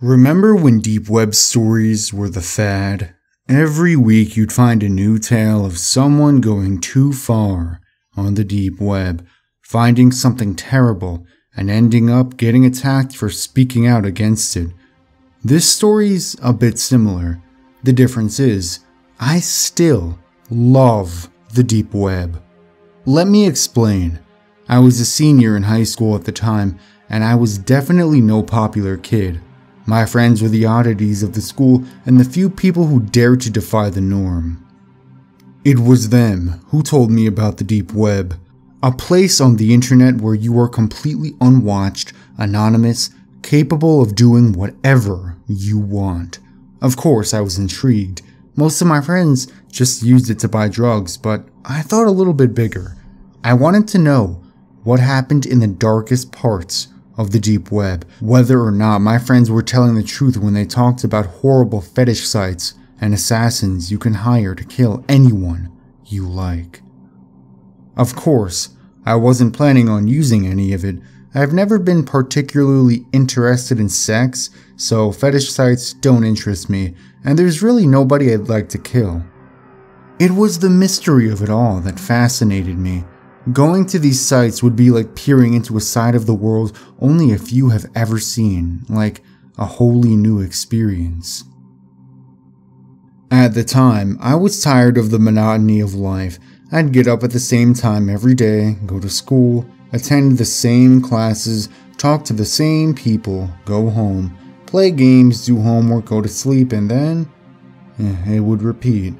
Remember when deep web stories were the fad? Every week you'd find a new tale of someone going too far on the deep web, finding something terrible and ending up getting attacked for speaking out against it. This story's a bit similar. The difference is, I still love the deep web. Let me explain. I was a senior in high school at the time, and I was definitely no popular kid. My friends were the oddities of the school and the few people who dared to defy the norm. It was them who told me about the deep web, a place on the internet where you are completely unwatched, anonymous, capable of doing whatever you want. Of course, I was intrigued. Most of my friends just used it to buy drugs, but I thought a little bit bigger. I wanted to know what happened in the darkest parts of the deep web, whether or not my friends were telling the truth when they talked about horrible fetish sites and assassins you can hire to kill anyone you like. Of course, I wasn't planning on using any of it. I've never been particularly interested in sex, so fetish sites don't interest me, and there's really nobody I'd like to kill. It was the mystery of it all that fascinated me, Going to these sites would be like peering into a side of the world only a few have ever seen, like a wholly new experience. At the time, I was tired of the monotony of life. I'd get up at the same time every day, go to school, attend the same classes, talk to the same people, go home, play games, do homework, go to sleep, and then eh, it would repeat.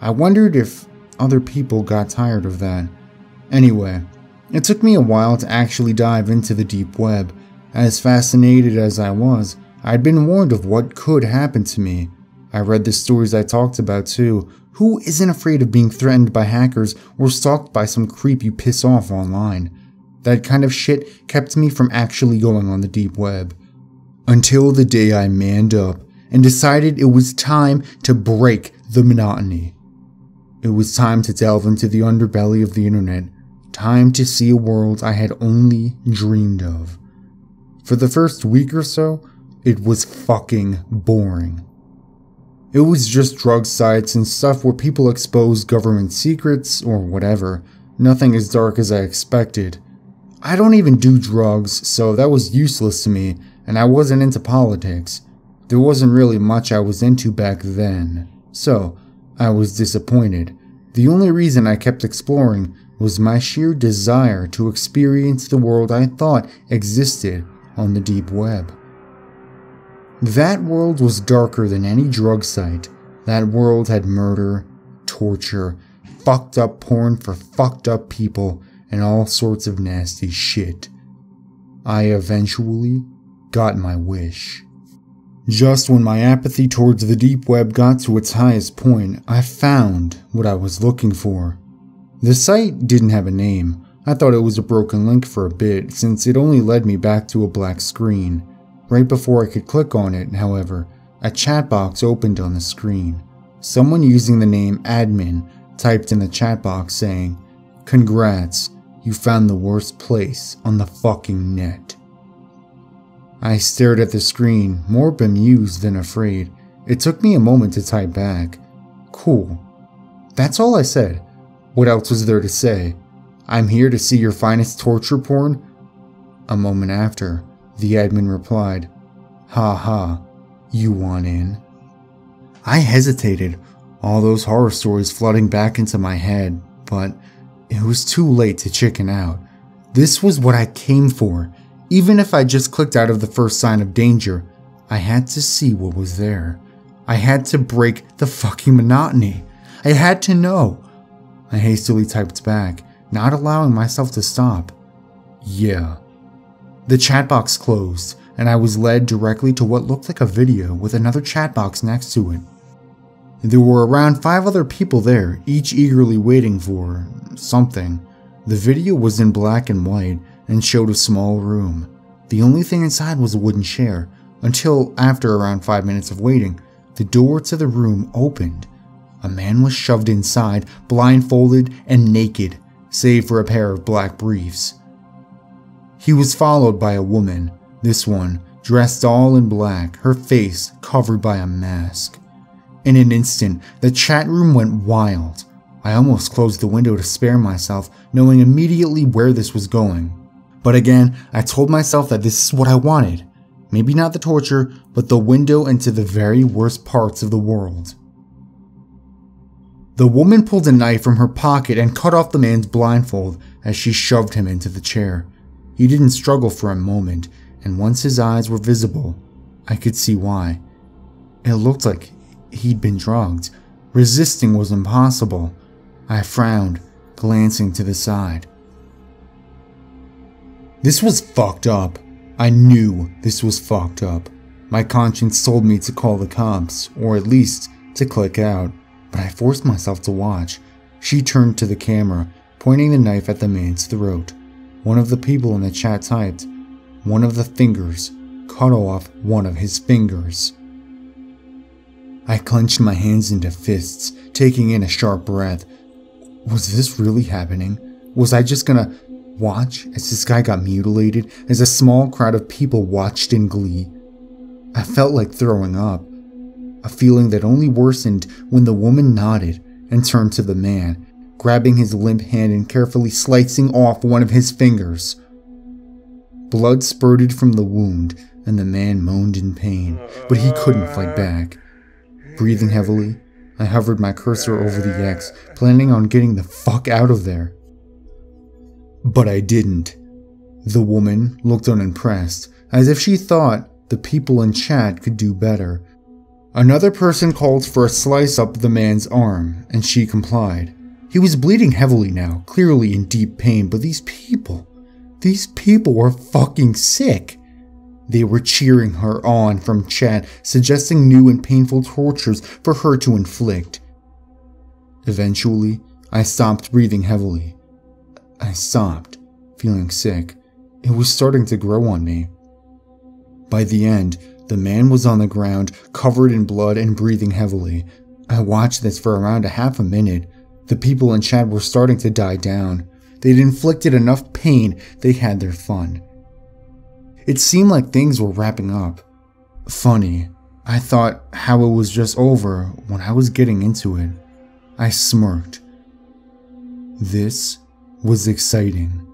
I wondered if other people got tired of that. Anyway, it took me a while to actually dive into the deep web. As fascinated as I was, I'd been warned of what could happen to me. I read the stories I talked about too. Who isn't afraid of being threatened by hackers or stalked by some creep you piss off online? That kind of shit kept me from actually going on the deep web. Until the day I manned up and decided it was time to break the monotony. It was time to delve into the underbelly of the internet Time to see a world I had only dreamed of. For the first week or so, it was fucking boring. It was just drug sites and stuff where people expose government secrets or whatever. Nothing as dark as I expected. I don't even do drugs, so that was useless to me, and I wasn't into politics. There wasn't really much I was into back then, so I was disappointed. The only reason I kept exploring was my sheer desire to experience the world I thought existed on the deep web. That world was darker than any drug site. That world had murder, torture, fucked up porn for fucked up people, and all sorts of nasty shit. I eventually got my wish. Just when my apathy towards the deep web got to its highest point, I found what I was looking for. The site didn't have a name. I thought it was a broken link for a bit, since it only led me back to a black screen. Right before I could click on it, however, a chat box opened on the screen. Someone using the name admin typed in the chat box saying, Congrats, you found the worst place on the fucking net. I stared at the screen, more bemused than afraid. It took me a moment to type back. Cool. That's all I said. What else was there to say? I'm here to see your finest torture porn? A moment after, the admin replied, Ha ha, you want in? I hesitated, all those horror stories flooding back into my head, but it was too late to chicken out. This was what I came for. Even if I just clicked out of the first sign of danger, I had to see what was there. I had to break the fucking monotony. I had to know. I hastily typed back, not allowing myself to stop. Yeah. The chat box closed, and I was led directly to what looked like a video with another chat box next to it. There were around five other people there, each eagerly waiting for something. The video was in black and white and showed a small room. The only thing inside was a wooden chair, until after around five minutes of waiting, the door to the room opened a man was shoved inside, blindfolded and naked, save for a pair of black briefs. He was followed by a woman, this one dressed all in black, her face covered by a mask. In an instant, the chat room went wild. I almost closed the window to spare myself, knowing immediately where this was going. But again, I told myself that this is what I wanted. Maybe not the torture, but the window into the very worst parts of the world. The woman pulled a knife from her pocket and cut off the man's blindfold as she shoved him into the chair. He didn't struggle for a moment, and once his eyes were visible, I could see why. It looked like he'd been drugged. Resisting was impossible. I frowned, glancing to the side. This was fucked up. I knew this was fucked up. My conscience told me to call the cops, or at least to click out but I forced myself to watch. She turned to the camera, pointing the knife at the man's throat. One of the people in the chat typed, one of the fingers cut off one of his fingers. I clenched my hands into fists, taking in a sharp breath. Was this really happening? Was I just gonna watch as this guy got mutilated, as a small crowd of people watched in glee? I felt like throwing up a feeling that only worsened when the woman nodded and turned to the man, grabbing his limp hand and carefully slicing off one of his fingers. Blood spurted from the wound, and the man moaned in pain, but he couldn't fight back. Breathing heavily, I hovered my cursor over the X, planning on getting the fuck out of there. But I didn't. The woman looked unimpressed, as if she thought the people in chat could do better, Another person called for a slice up the man's arm, and she complied. He was bleeding heavily now, clearly in deep pain, but these people, these people were fucking sick. They were cheering her on from chat, suggesting new and painful tortures for her to inflict. Eventually, I stopped breathing heavily. I stopped, feeling sick. It was starting to grow on me. By the end, the man was on the ground, covered in blood and breathing heavily. I watched this for around a half a minute. The people in chat were starting to die down. They'd inflicted enough pain, they had their fun. It seemed like things were wrapping up. Funny, I thought how it was just over when I was getting into it. I smirked. This was exciting.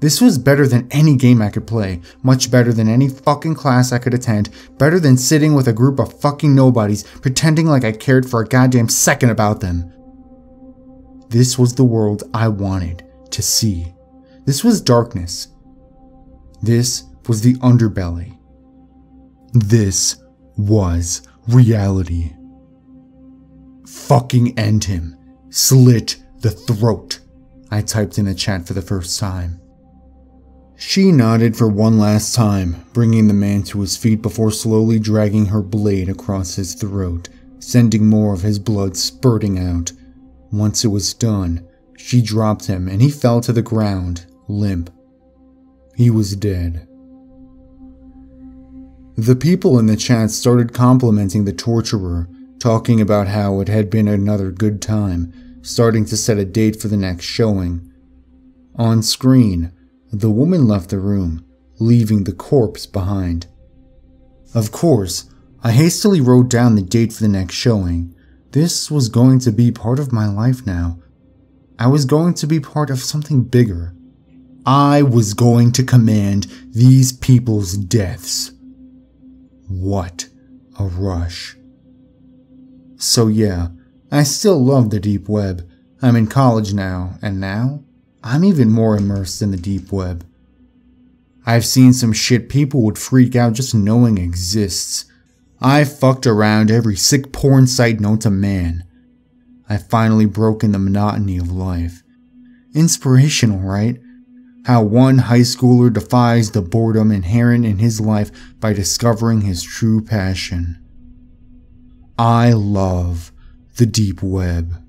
This was better than any game I could play, much better than any fucking class I could attend, better than sitting with a group of fucking nobodies pretending like I cared for a goddamn second about them. This was the world I wanted to see. This was darkness. This was the underbelly. This was reality. Fucking end him. Slit the throat. I typed in the chat for the first time. She nodded for one last time, bringing the man to his feet before slowly dragging her blade across his throat, sending more of his blood spurting out. Once it was done, she dropped him and he fell to the ground, limp. He was dead. The people in the chat started complimenting the torturer, talking about how it had been another good time, starting to set a date for the next showing. On screen, the woman left the room, leaving the corpse behind. Of course, I hastily wrote down the date for the next showing. This was going to be part of my life now. I was going to be part of something bigger. I was going to command these people's deaths. What a rush. So, yeah, I still love the deep web. I'm in college now, and now I'm even more immersed in the deep web. I've seen some shit people would freak out just knowing exists. I've fucked around every sick porn site known to man. I've finally broken the monotony of life. Inspirational, right? How one high schooler defies the boredom inherent in his life by discovering his true passion. I love the deep web.